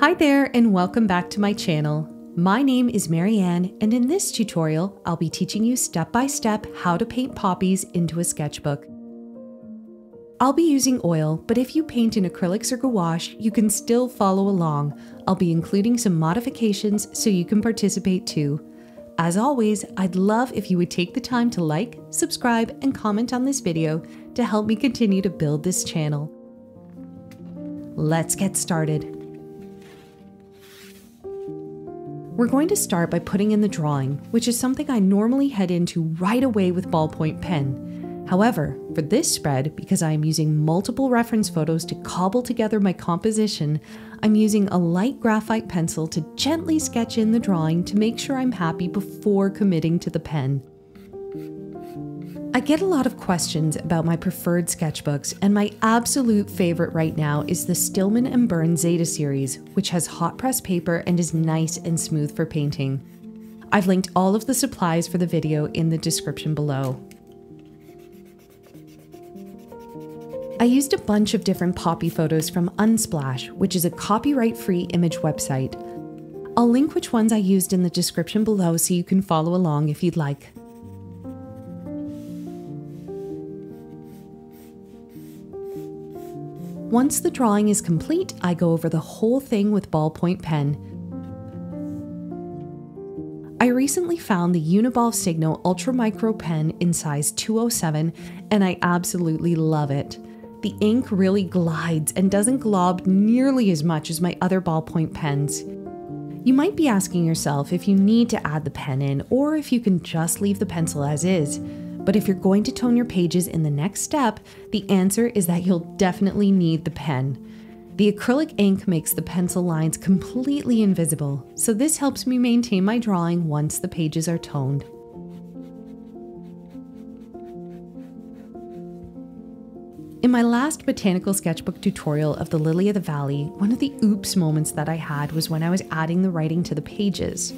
Hi there and welcome back to my channel. My name is Marianne and in this tutorial, I'll be teaching you step by step how to paint poppies into a sketchbook. I'll be using oil, but if you paint in acrylics or gouache, you can still follow along. I'll be including some modifications so you can participate too. As always, I'd love if you would take the time to like, subscribe, and comment on this video to help me continue to build this channel. Let's get started. We're going to start by putting in the drawing, which is something I normally head into right away with ballpoint pen. However, for this spread, because I am using multiple reference photos to cobble together my composition, I'm using a light graphite pencil to gently sketch in the drawing to make sure I'm happy before committing to the pen. I get a lot of questions about my preferred sketchbooks, and my absolute favorite right now is the Stillman and Birn Zeta series, which has hot press paper and is nice and smooth for painting. I've linked all of the supplies for the video in the description below. I used a bunch of different poppy photos from Unsplash, which is a copyright free image website. I'll link which ones I used in the description below so you can follow along if you'd like. Once the drawing is complete, I go over the whole thing with ballpoint pen. I recently found the Uniball Signo Ultra Micro pen in size 207 and I absolutely love it. The ink really glides and doesn't glob nearly as much as my other ballpoint pens. You might be asking yourself if you need to add the pen in or if you can just leave the pencil as is. But if you're going to tone your pages in the next step, the answer is that you'll definitely need the pen. The acrylic ink makes the pencil lines completely invisible, so this helps me maintain my drawing once the pages are toned. In my last botanical sketchbook tutorial of the Lily of the Valley, one of the oops moments that I had was when I was adding the writing to the pages.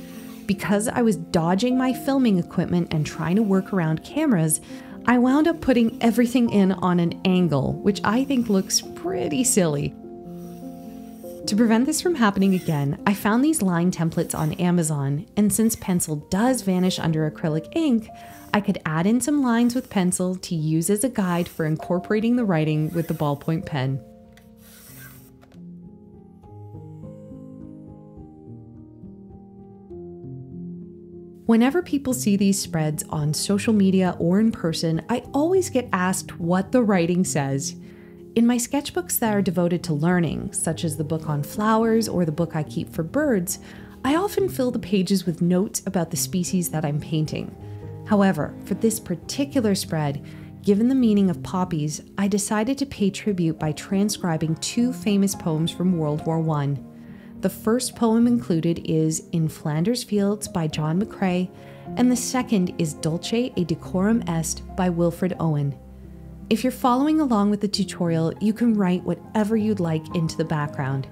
Because I was dodging my filming equipment and trying to work around cameras, I wound up putting everything in on an angle, which I think looks pretty silly. To prevent this from happening again, I found these line templates on Amazon, and since pencil does vanish under acrylic ink, I could add in some lines with pencil to use as a guide for incorporating the writing with the ballpoint pen. Whenever people see these spreads on social media or in person, I always get asked what the writing says. In my sketchbooks that are devoted to learning, such as the book on flowers or the book I keep for birds, I often fill the pages with notes about the species that I'm painting. However, for this particular spread, given the meaning of poppies, I decided to pay tribute by transcribing two famous poems from World War I. The first poem included is In Flanders Fields by John McCrae, and the second is Dulce et Decorum Est by Wilfred Owen. If you're following along with the tutorial, you can write whatever you'd like into the background.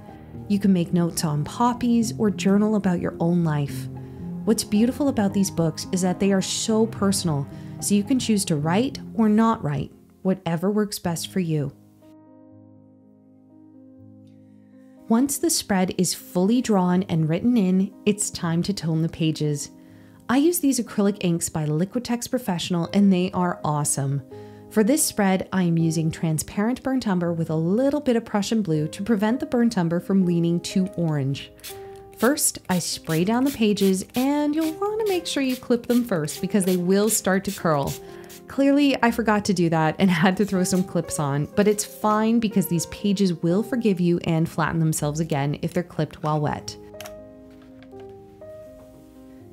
You can make notes on poppies or journal about your own life. What's beautiful about these books is that they are so personal, so you can choose to write or not write, whatever works best for you. Once the spread is fully drawn and written in, it's time to tone the pages. I use these acrylic inks by Liquitex Professional and they are awesome. For this spread, I am using transparent burnt umber with a little bit of Prussian blue to prevent the burnt umber from leaning too orange. First, I spray down the pages and you'll want to make sure you clip them first because they will start to curl. Clearly, I forgot to do that and had to throw some clips on, but it's fine because these pages will forgive you and flatten themselves again if they're clipped while wet.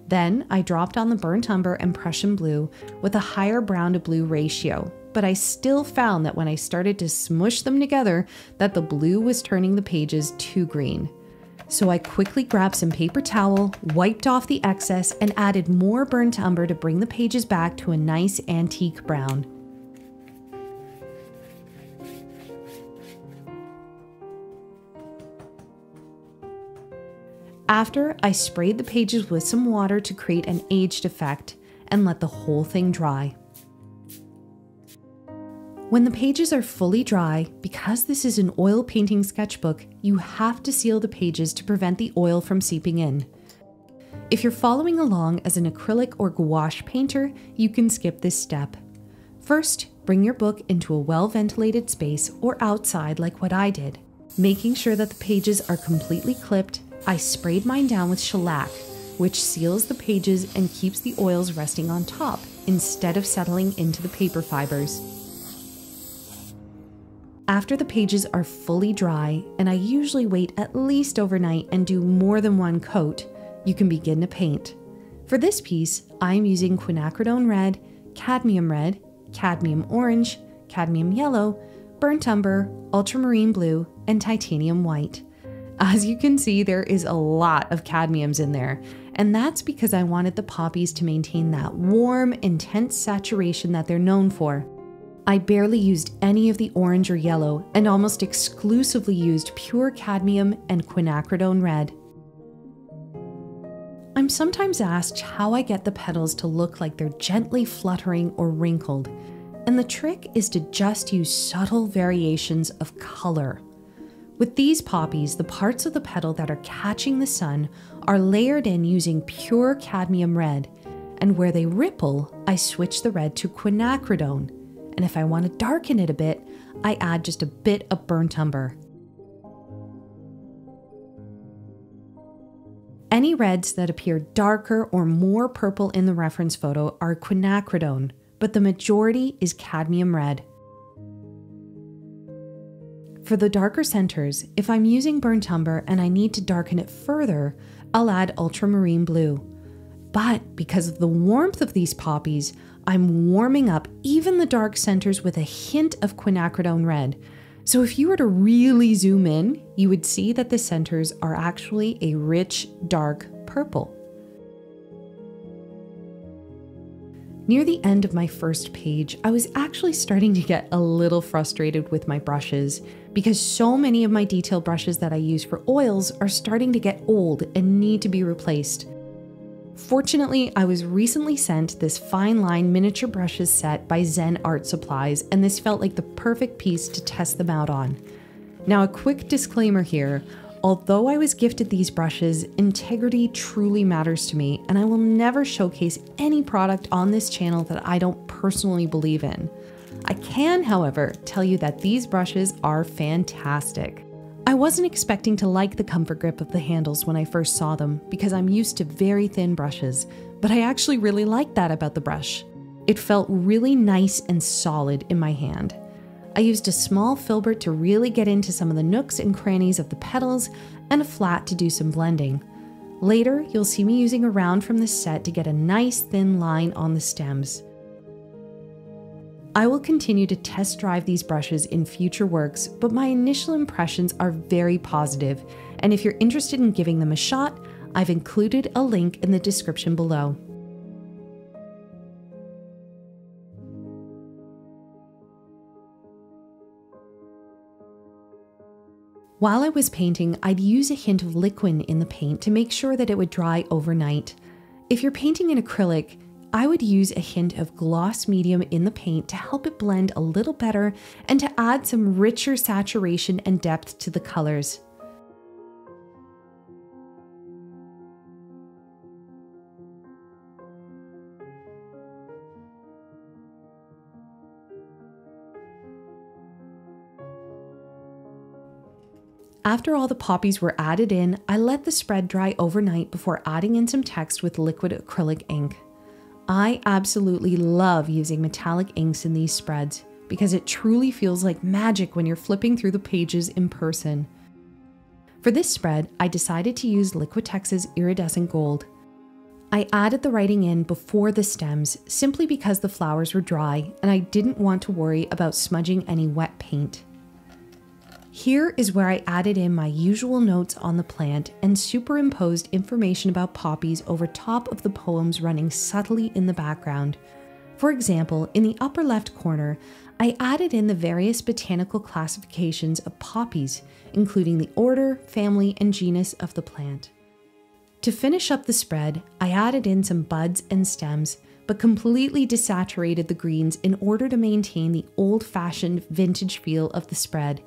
Then I dropped on the burnt umber and Prussian blue with a higher brown to blue ratio, but I still found that when I started to smush them together that the blue was turning the pages too green. So I quickly grabbed some paper towel, wiped off the excess, and added more burnt umber to bring the pages back to a nice antique brown. After, I sprayed the pages with some water to create an aged effect and let the whole thing dry. When the pages are fully dry, because this is an oil painting sketchbook, you have to seal the pages to prevent the oil from seeping in. If you're following along as an acrylic or gouache painter, you can skip this step. First, bring your book into a well ventilated space or outside, like what I did. Making sure that the pages are completely clipped, I sprayed mine down with shellac, which seals the pages and keeps the oils resting on top instead of settling into the paper fibers. After the pages are fully dry, and I usually wait at least overnight and do more than one coat, you can begin to paint. For this piece, I am using quinacridone red, cadmium red, cadmium orange, cadmium yellow, burnt umber, ultramarine blue, and titanium white. As you can see, there is a lot of cadmiums in there, and that's because I wanted the poppies to maintain that warm, intense saturation that they're known for. I barely used any of the orange or yellow and almost exclusively used pure cadmium and quinacridone red. I'm sometimes asked how I get the petals to look like they're gently fluttering or wrinkled, and the trick is to just use subtle variations of color. With these poppies, the parts of the petal that are catching the sun are layered in using pure cadmium red, and where they ripple, I switch the red to quinacridone and if I want to darken it a bit, I add just a bit of burnt umber. Any reds that appear darker or more purple in the reference photo are quinacridone, but the majority is cadmium red. For the darker centers, if I'm using burnt umber and I need to darken it further, I'll add ultramarine blue. But because of the warmth of these poppies, I'm warming up even the dark centers with a hint of quinacridone red. So if you were to really zoom in, you would see that the centers are actually a rich, dark purple. Near the end of my first page, I was actually starting to get a little frustrated with my brushes because so many of my detail brushes that I use for oils are starting to get old and need to be replaced. Fortunately, I was recently sent this fine line miniature brushes set by Zen Art Supplies, and this felt like the perfect piece to test them out on. Now, a quick disclaimer here although I was gifted these brushes, integrity truly matters to me, and I will never showcase any product on this channel that I don't personally believe in. I can, however, tell you that these brushes are fantastic. I wasn't expecting to like the comfort grip of the handles when I first saw them because I'm used to very thin brushes, but I actually really liked that about the brush. It felt really nice and solid in my hand. I used a small filbert to really get into some of the nooks and crannies of the petals and a flat to do some blending. Later, you'll see me using a round from this set to get a nice thin line on the stems. I will continue to test drive these brushes in future works, but my initial impressions are very positive, and if you're interested in giving them a shot, I've included a link in the description below. While I was painting, I'd use a hint of Liquin in the paint to make sure that it would dry overnight. If you're painting in acrylic, I would use a hint of gloss medium in the paint to help it blend a little better and to add some richer saturation and depth to the colors. After all the poppies were added in, I let the spread dry overnight before adding in some text with liquid acrylic ink. I absolutely love using metallic inks in these spreads because it truly feels like magic when you're flipping through the pages in person. For this spread, I decided to use Liquitex's iridescent gold. I added the writing in before the stems simply because the flowers were dry and I didn't want to worry about smudging any wet paint. Here is where I added in my usual notes on the plant and superimposed information about poppies over top of the poems running subtly in the background. For example, in the upper left corner, I added in the various botanical classifications of poppies, including the order, family, and genus of the plant. To finish up the spread, I added in some buds and stems, but completely desaturated the greens in order to maintain the old fashioned vintage feel of the spread.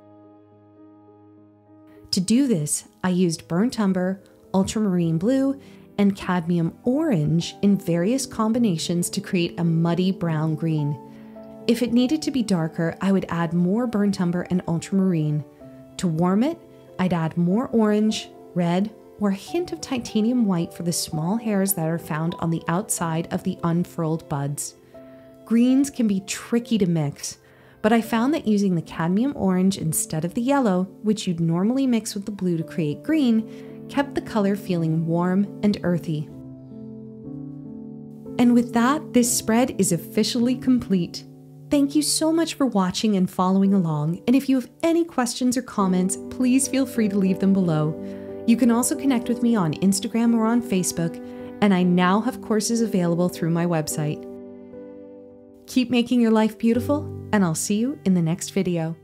To do this, I used burnt umber, ultramarine blue, and cadmium orange in various combinations to create a muddy brown green. If it needed to be darker, I would add more burnt umber and ultramarine. To warm it, I'd add more orange, red, or a hint of titanium white for the small hairs that are found on the outside of the unfurled buds. Greens can be tricky to mix, but I found that using the cadmium orange instead of the yellow, which you'd normally mix with the blue to create green, kept the color feeling warm and earthy. And with that, this spread is officially complete. Thank you so much for watching and following along, and if you have any questions or comments, please feel free to leave them below. You can also connect with me on Instagram or on Facebook, and I now have courses available through my website. Keep making your life beautiful, and I'll see you in the next video.